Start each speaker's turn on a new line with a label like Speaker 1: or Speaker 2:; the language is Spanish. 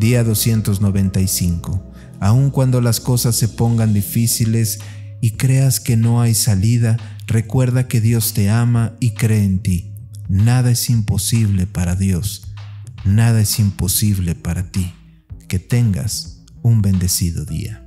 Speaker 1: Día 295. Aun cuando las cosas se pongan difíciles y creas que no hay salida, recuerda que Dios te ama y cree en ti. Nada es imposible para Dios. Nada es imposible para ti. Que tengas un bendecido día.